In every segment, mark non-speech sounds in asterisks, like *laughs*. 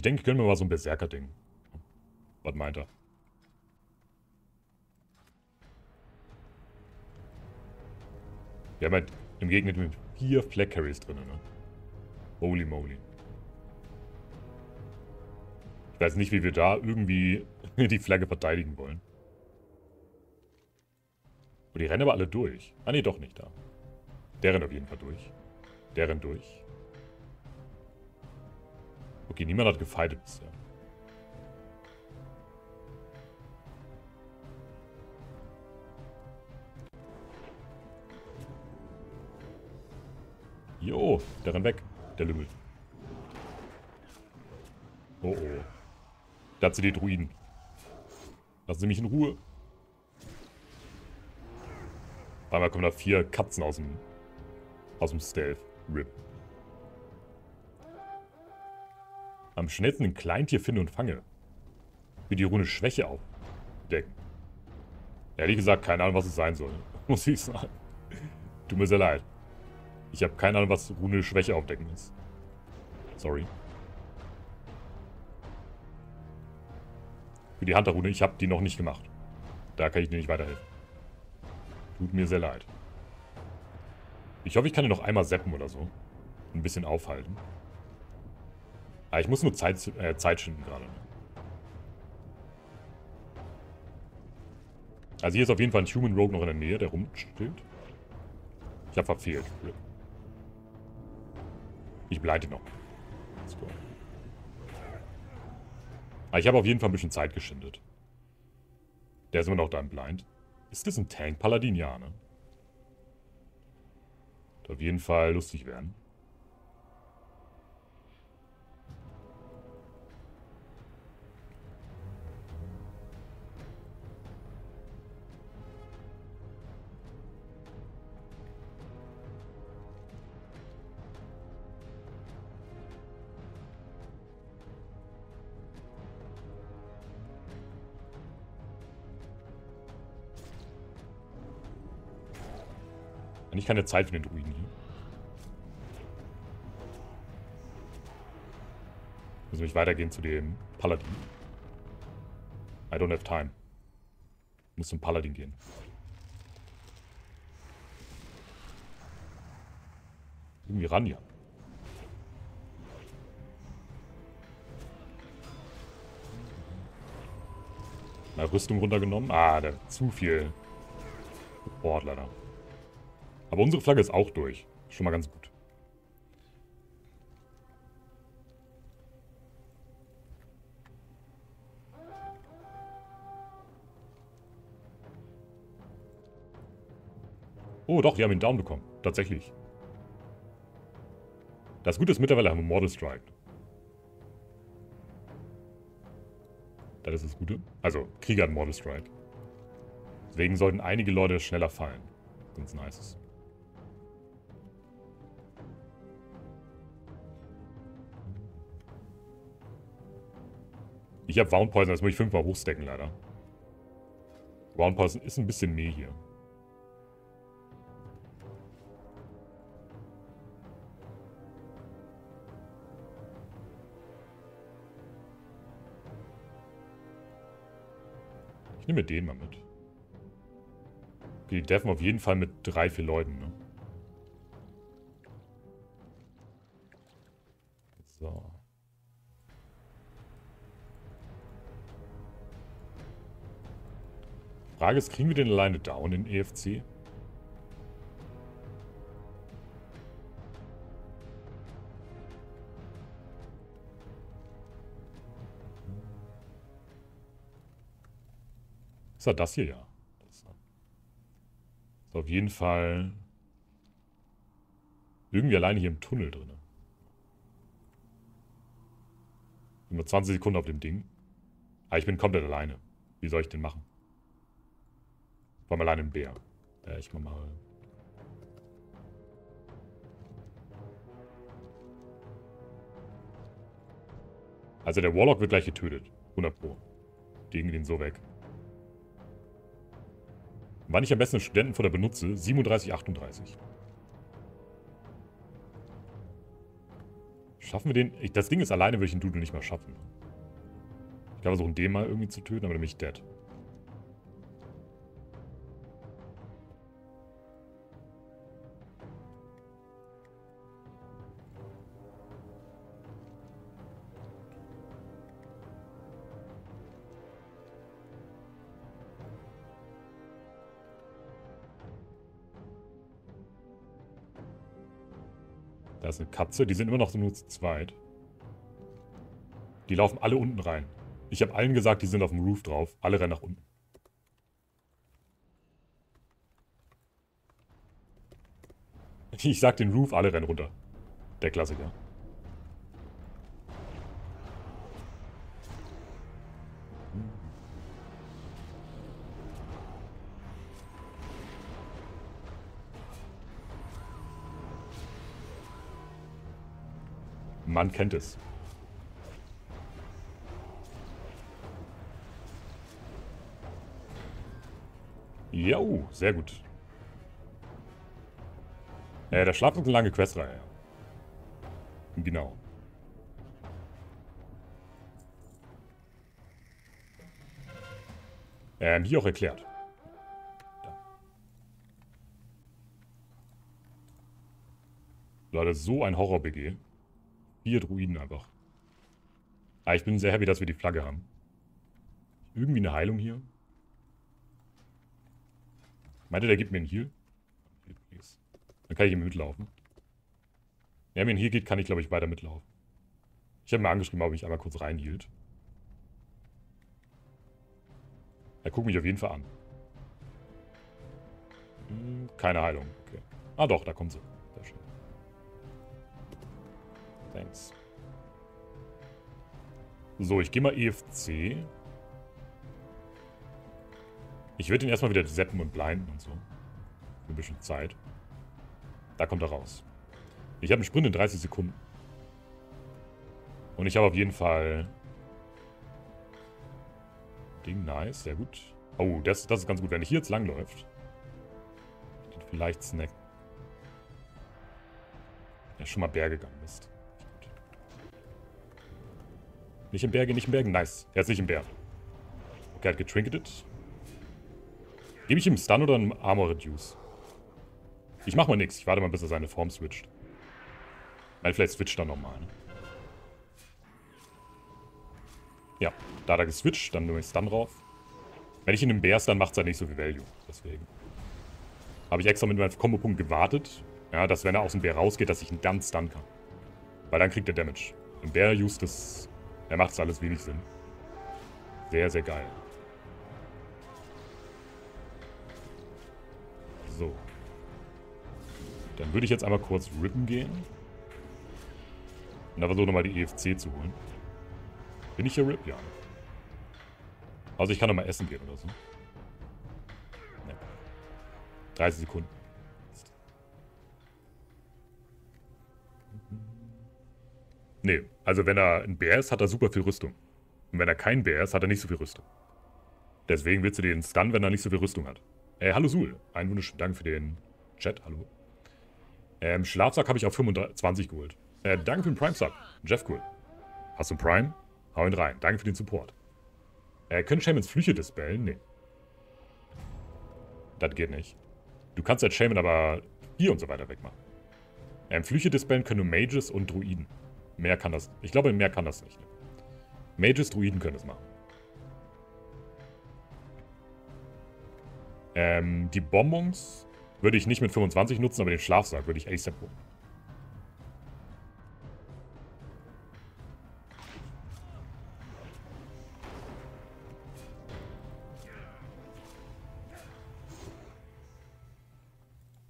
Ich denke, können wir mal so ein Berserker-Ding. Was meint er? Wir haben halt im Gegner mit vier Flag Carries drin, ne? Holy moly. Ich weiß nicht, wie wir da irgendwie *laughs* die Flagge verteidigen wollen. Oh, die rennen aber alle durch. Ah, nee, doch nicht da. Der rennt auf jeden Fall durch. Der rennt durch. Okay, niemand hat gefightet bisher. Jo, der rennt weg. Der Lümmel. Oh oh. Da hat sie die Druiden. Lassen Sie mich in Ruhe. Auf einmal kommen da vier Katzen aus dem, aus dem Stealth. Rip. Am schnellsten ein Kleintier finde und fange. Wie die Rune Schwäche aufdecken. Ehrlich gesagt, keine Ahnung, was es sein soll. *laughs* Muss ich sagen. Tut mir sehr leid. Ich habe keine Ahnung, was Rune Schwäche aufdecken ist. Sorry. Für die Hunter-Rune, ich habe die noch nicht gemacht. Da kann ich dir nicht weiterhelfen. Tut mir sehr leid. Ich hoffe, ich kann ihn noch einmal seppen oder so. Ein bisschen aufhalten. Aber ah, ich muss nur Zeit, äh, Zeit schinden gerade. Also hier ist auf jeden Fall ein Human Rogue noch in der Nähe, der rumsteht. Ich habe verfehlt. Ich bleite noch. Let's go. Aber ich habe auf jeden Fall ein bisschen Zeit geschindet. Der ist immer noch da im Blind. Ist das ein Tank-Paladin? Ja, ne? Wird auf jeden Fall lustig werden. Eigentlich keine Zeit für den Druiden hier. Müssen wir weitergehen zu dem Paladin. I don't have time. Muss zum Paladin gehen. Irgendwie ran, ja. Mal Rüstung runtergenommen. Ah, der hat zu viel Support leider. Aber unsere Flagge ist auch durch. Schon mal ganz gut. Oh, doch, wir haben ihn down bekommen. Tatsächlich. Das Gute ist, mittlerweile haben wir Mortal Strike. Das ist das Gute. Also, Krieger hat Mortal Strike. Deswegen sollten einige Leute schneller fallen. Ganz nice. Ich habe Wound Poison, das muss ich fünfmal hochstecken leider. Wound Poison ist ein bisschen mehr hier. Ich nehme den mal mit. Okay, die deffen auf jeden Fall mit drei, vier Leuten, ne? So. Frage ist, kriegen wir den alleine down in EFC? Ist er das hier? Ja. ist auf jeden Fall irgendwie alleine hier im Tunnel drin. Nur 20 Sekunden auf dem Ding. Ah, ich bin komplett alleine. Wie soll ich den machen? War mal im Bär. Ja, ich mach mal. Also der Warlock wird gleich getötet. 100 Pro. Gegen den so weg. Wann ich am besten Studentenfutter benutze? 37, 38. Schaffen wir den? Ich, das Ding ist, alleine würde ich den Doodle nicht mal schaffen. Ich kann versuchen, den mal irgendwie zu töten, aber dann bin ich dead. Da ist eine Katze. Die sind immer noch nur zu zweit. Die laufen alle unten rein. Ich habe allen gesagt, die sind auf dem Roof drauf. Alle rennen nach unten. Ich sag den Roof, alle rennen runter. Der Klassiker. Man kennt es. Jo, sehr gut. Äh, der Schlaf ist eine lange Questreihe. Genau. Ähm, hier auch erklärt. Leute, so ein Horror-BG. Vier Druiden einfach. Ah, ich bin sehr happy, dass wir die Flagge haben. Irgendwie eine Heilung hier. Meinte, der gibt mir einen Heal? Dann kann ich ihm mitlaufen. Wenn er mir einen Heal geht, kann ich, glaube ich, weiter mitlaufen. Ich habe mir angeschrieben, ob ich einmal kurz reinhielt. Er guckt mich auf jeden Fall an. Hm, keine Heilung. Okay. Ah doch, da kommt sie. Thanks. So, ich gehe mal EFC. Ich würde ihn erstmal wieder seppen und blinden und so. Für ein bisschen Zeit. Da kommt er raus. Ich habe einen Sprint in 30 Sekunden. Und ich habe auf jeden Fall... Ding, nice, sehr gut. Oh, das, das ist ganz gut. Wenn ich hier jetzt langläuft, vielleicht snacken. Er ist schon mal Berge gegangen ist. Nicht im Berge, nicht im Bergen. Nice. Er ist nicht im Berg. Okay, er hat getrinketed. Gebe ich ihm Stun oder einen Armor Reduce? Ich mach mal nichts. Ich warte mal, bis er seine Form switcht. Weil vielleicht switcht er nochmal. Ne? Ja, da hat er geswitcht, dann nehme ich Stun drauf. Wenn ich ihn im Bärst, dann macht es halt nicht so viel Value. Deswegen. Habe ich extra mit meinem Kombo-Punkt gewartet. Ja, dass wenn er aus dem Bär rausgeht, dass ich ihn dann stunnen kann. Weil dann kriegt er Damage. Im Bär just das er macht es alles wenig Sinn. Sehr, sehr geil. So. Dann würde ich jetzt einmal kurz rippen gehen. Und da versuche nochmal die EFC zu holen. Bin ich hier RIP? Ja. Also ich kann nochmal essen gehen oder so. Nee. 30 Sekunden. Nee, also wenn er ein Bär ist, hat er super viel Rüstung. Und wenn er kein Bär ist, hat er nicht so viel Rüstung. Deswegen willst du den stunnen, wenn er nicht so viel Rüstung hat. Äh, hallo Sul. Einen wunderschönen Dank für den Chat. Hallo. Ähm, Schlafsack habe ich auf 25 geholt. Äh, danke für den Prime-Sub. Jeff, cool. Hast du einen Prime? Hau ihn rein. Danke für den Support. Äh, können Shamans Flüche dispellen? Nee. Das geht nicht. Du kannst als Shaman aber hier und so weiter wegmachen. Ähm, Flüche dispellen können nur Mages und Druiden. Mehr kann das. Ich glaube, mehr kann das nicht. Mages, Druiden können es machen. Ähm, die Bonbons würde ich nicht mit 25 nutzen, aber den Schlafsack würde ich ASAP holen.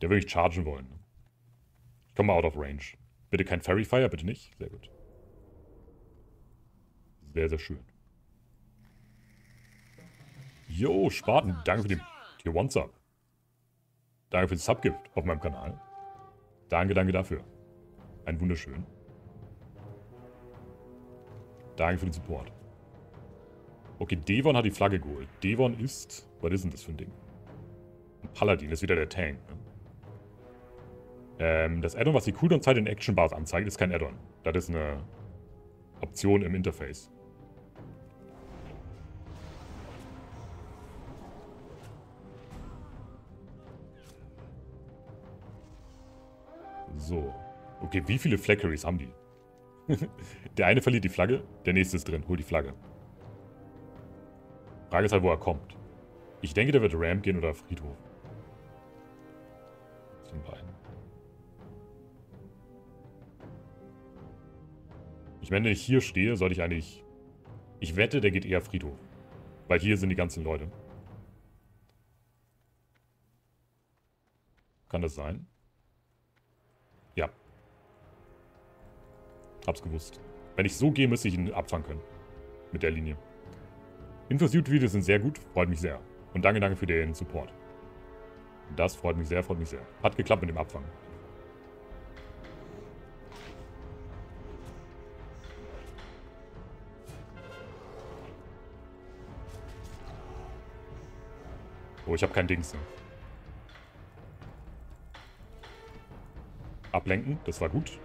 Der würde ich chargen wollen. Ich komme mal out of range. Bitte kein Fairy Fire, bitte nicht. Sehr gut. Sehr, sehr schön. Jo, Spaten, danke für den Tier One Sub. Danke für den Subgift auf meinem Kanal. Danke, danke dafür. Ein wunderschön. Danke für den Support. Okay, Devon hat die Flagge geholt. Devon ist... Was ist denn das für ein Ding? Ein Paladin, das ist wieder der Tank, ne? Ähm, das Add-on, was die Cooldown-Zeit in Action Bars anzeigt, ist kein Add-on. Das ist eine Option im Interface. So. Okay, wie viele Flackeries haben die? *laughs* der eine verliert die Flagge, der nächste ist drin. Hol die Flagge. Frage ist halt, wo er kommt. Ich denke, der wird Ramp gehen oder Friedhof. Zum beiden. Ich meine, wenn ich hier stehe, sollte ich eigentlich... Ich wette, der geht eher Friedhof. Weil hier sind die ganzen Leute. Kann das sein? Ja. Hab's gewusst. Wenn ich so gehe, müsste ich ihn abfangen können. Mit der Linie. Infos-YouTube-Videos sind sehr gut, freut mich sehr. Und danke, danke für den Support. Das freut mich sehr, freut mich sehr. Hat geklappt mit dem Abfangen. Oh, ich habe kein Dings. Ablenken, das war gut.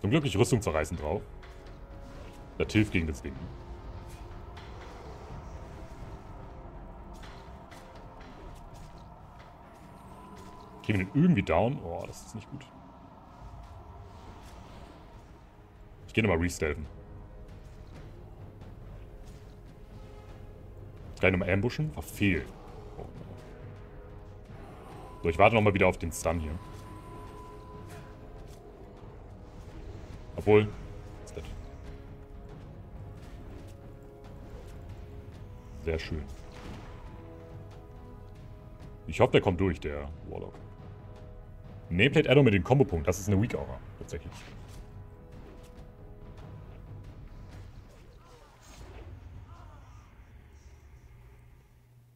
Zum Glück nicht Rüstung zerreißen drauf. Das hilft gegen das Ding. Kriegen wir den irgendwie down? Oh, das ist nicht gut. Ich gehe nochmal restelven. Gleich nochmal ambushen. Verfehlt. Oh. So, ich warte nochmal wieder auf den Stun hier. Obwohl. Sehr schön. Ich hoffe, der kommt durch, der Warlock. Nameplate Addon mit dem Combo-Punkt. Das ist eine Weak Aura. Tatsächlich.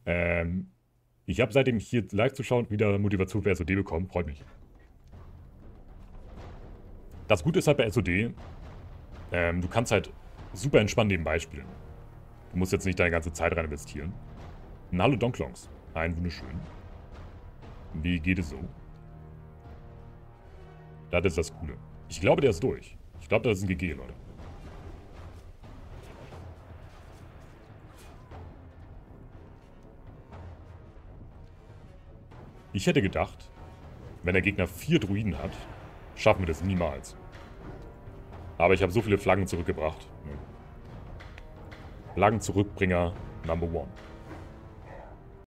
Ähm, ich habe seitdem hier live zu schauen wieder Motivation für SOD bekommen. Freut mich. Das Gute ist halt bei SOD, ähm, du kannst halt super entspannt nebenbei spielen. Du musst jetzt nicht deine ganze Zeit rein investieren. Na, hallo Donklongs. Ein wunderschön. Wie geht es so? Das ist das Coole. Ich glaube, der ist durch. Ich glaube, das ist ein GG, Leute. Ich hätte gedacht, wenn der Gegner vier Druiden hat, schaffen wir das niemals. Aber ich habe so viele Flaggen zurückgebracht. Flaggen zurückbringer Number One.